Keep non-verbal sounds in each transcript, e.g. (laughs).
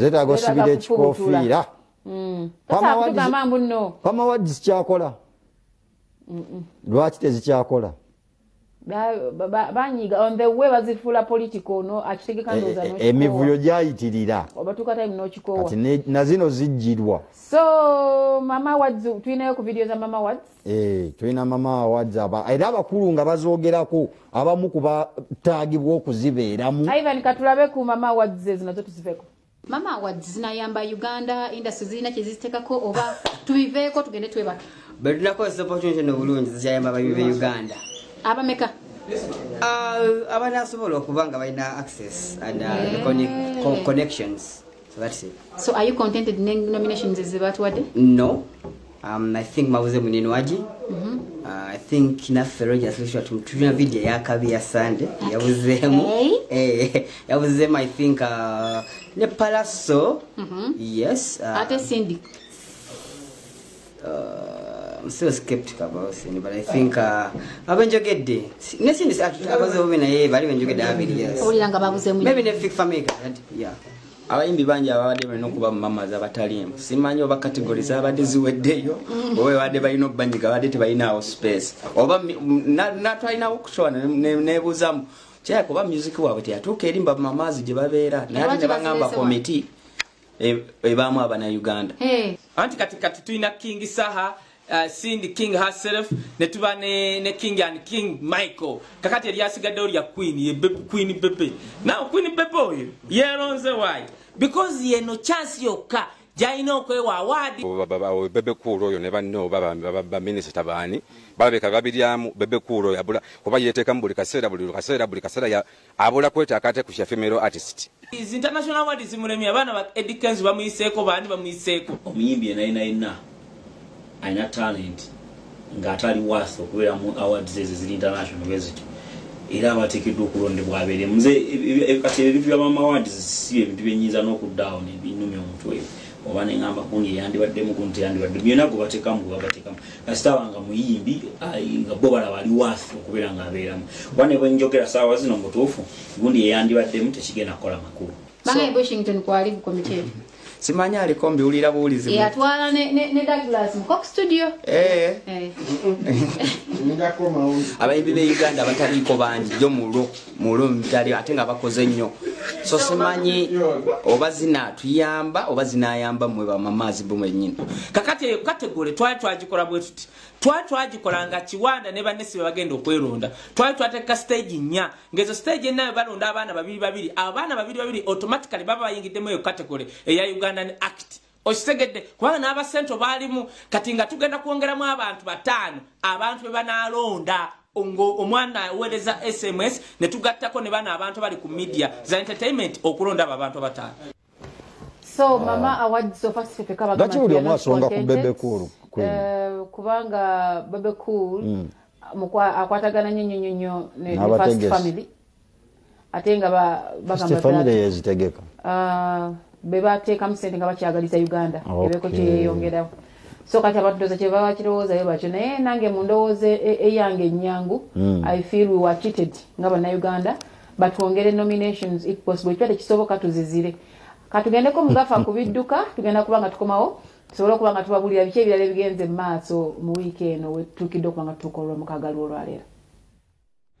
zetaaga osibira ekikofiira pamawadi zikyakola lwaki tezikyakola banyiga on the way bazifuula political no akitegeka ndowooza E- e- emivuyo gyayitirira obatuuka time n'okikoowa kati ne- nazino zijjirwa. So mama wads tulinayo ku video za mama wads Eh, tulina mama awads aba era abakulu nga bazoogerako abamu ku bataagibwa okuzibeeramu ivan katulabe ku mama wads ezo nazo tuziveko. Mama awards zinayamba uganda industry zirina kyeziteekako oba tubiveeko tugende twebaka bwe tunakozesa opportunity eno bulungi zikyayamba abayibi be uganda abameka uh, abanasobola okuba nga balina access and uh, the con co- connections. So that's it. So are you contented ne nominations? Ezebatuwadde no. Um, i think mawuze munene wagi uh, i think naffe rogers Lushwa tulina video eyakabi ya sande. Yabuzeemu (laughs) Eh, yabuzeemu i think uh, ne palaso yes uh, ate sindi uh, I'm still skeptical about Cindy, but I think uh, abenjogedde ne Cindy abaze bubi naye bali benjogedde abiri yes. Owulira nga babuzeemu maybe ne Fig Famika yeah. Abayimbi bangi ababadde balina okuba mu mamazi abataliimu simanyi oba kategori zabadde ziweddeyo oba ebadde balina obanyiga badde tebalinaawo space. Oba mi- na- na- twalinawo okusoba nebuuzamu. Kyayaka oba music waabwe teyatuuka erimba mumamaazi gye babeera naye ate ne bagamba komiti ebaamu abanauganda anti kati kati tulina king saha uh, cindy king herself ne tuba ne, ne king and king michael. Kakati eryasigaddewo lya queen ye be, queen bebe naw queen bebe oyo yeronze waayi because yeno chance yokka gyalina okwewa awaadi bebekuula oyo ne banne baba baminisita baani balabika babiryamu bebekuula oyo abula kuba yeteekamu buli kaseera buli kaseera buli kaseera ya- abula kwetaaka ate ku kyafemero artist. Is international awards zimulemye abaana ba edikens bamuyiseeko baani bamuyiseeko omuyimbi yena alina talent ng'atali worth okubeera mu awards ezo ziri international bwe zityo era abateekeddwa okulondebwa abeere. Ebi- kati ebintu bya mama awards si ebintu byenyinza n'okuddawo nebinumya omutwe. Oba neŋamba kundi eyandibaddemu kundi teyandibadde byonna gwe bateekamu gwe babateekamu. Kasitaba nga muyimbi nga bo balaba ali worth okubeera ng'abeeramu. Kuba ne bwenjogera saawa zino mutuufu gundi eyandibaddemu tekigenda kukola makulu. Bangaye washington kwali eyo simanyi aliko mbiwulira buwulizi eyatwala ne- douglas mu cock studio? Eh, Eh, (laughs) abayimbi be uganda bataliiko bangi jo mulo mulo mutali ate nga bakoze nnyo. So simanyi oba zinaatuyamba oba zinayamba mmwe bamamaazi bo mwennyini. Kakati kategole twali twagikola bwe tuti twali twagikola nga kiwanda ne bannesi be bagenda okweronda twali twateeka stage nnya. Ngaezo stage ennayo balonda abaana babiri babiri abaana babiri babiri automatically baba bayingiddemu eyo kategole eya ugandan act. Okitegedde kubanga n'abasento baalimu kati nga tugenda kwongeramu abantu bataano abantu be banaalonda. Omwana aweereza sms ne tugattako ne bano abantu bali ku media za entertainment okulonda abo abantu bataano so mama awards of us ffe kabagamba Lwaki buli nti omu you're not asonga ku. Bebe Cool, Queen? Eh, kubanga bebe cool mukwa- akwatagana nnyo nnyo nnyo nnyo ne ne first N'abategesi. family ate nga ba- bagamba famire ddala- yezitegeka Ah, be bateekamu sente nga bakyagaliza uganda Okay. ebeeko kyeyeyongeraho so kati abantu ndowooza kye baba bakirowoozayo batyo naye nange mu ndowooza e- eyange ennyangu i feel we were cheated nga bannayuganda batwongere nominations if possible ekyo tekisoboka tuzizire katugendeko mugafa ku bidduka tugenda kuba nga tukomawo tusobole okuba nga tubabulira biki ebirala ebigenze mu maaso mu wiiki eno wetutuukidde okuba nga tutuuka olw'omukaga lwolwaleero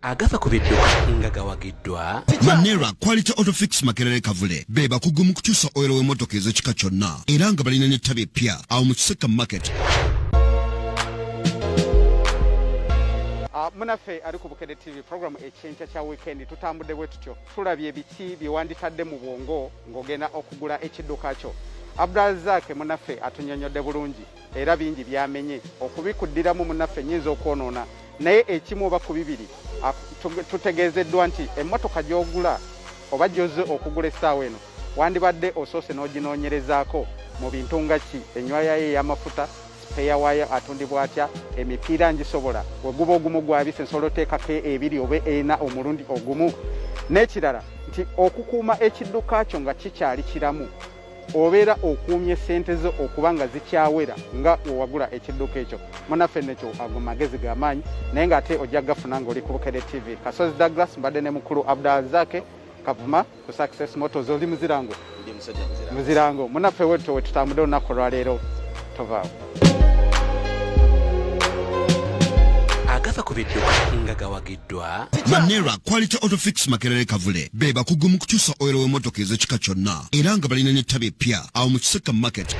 agafa ku bidduka nga gawagiddwa manera quality autofix makerere kavule. Be bakugu mu kukyusa oyero w'emmotoka ez'ekika kyonna. Era nga balina n'ettabi eppya awo mu kiseka market munaffe ali ku bukedde tv programu ekyenkya kya weekend. Tutambudde bwe tutyo tulabye ebiki bye wanditadde mu bwongo ng'ogenda okugula ekidduka kyo. Abdulrazak munaffe atunyonyodde bulungi era bingi byamenye. Okubikuddiramu munaffe nyinza okwonoona naye ekimu oba ku bibiri ah, tu- tutegeezeddwa nti emmotoka gy'ogula oba gy'ozze okugula essaawa eno wandibadde osoose n'oginoonyerezaako mu bintu nga ki? Enywaya ye ey'amafuta sipeya waayo atundibwa atya? Emipiira ngisobola. Weguba ogumu gwabise nsobola oteekako ebiri oba ena omulundi ogumu. N'ekirala nti okukuuma ekidduka kyo nga kikyali kiramu obeera okuumye sente zo okuba nga zikyawera nga wewagula ekidduka ekyo. Munaffe nekyo ago magezi gamaanyi naye ngaate ojja gafuna ngaoli ku bukede tv kasozi douglas mbadde ne mukulu abdulazake kavuma ku success motos oli muzirango? Muzirango. Munaffe wetto wetutambudde olunaku olwaleero tovaawo agafa ku bidduka nga gawagiddwa. Manera quality autofix makerere kavule be bakugu mu kukyusa oyiro w'emmotoka ez'ekika kyonna. Era nga balina n'ettabi eppya. Awo mu kiseka market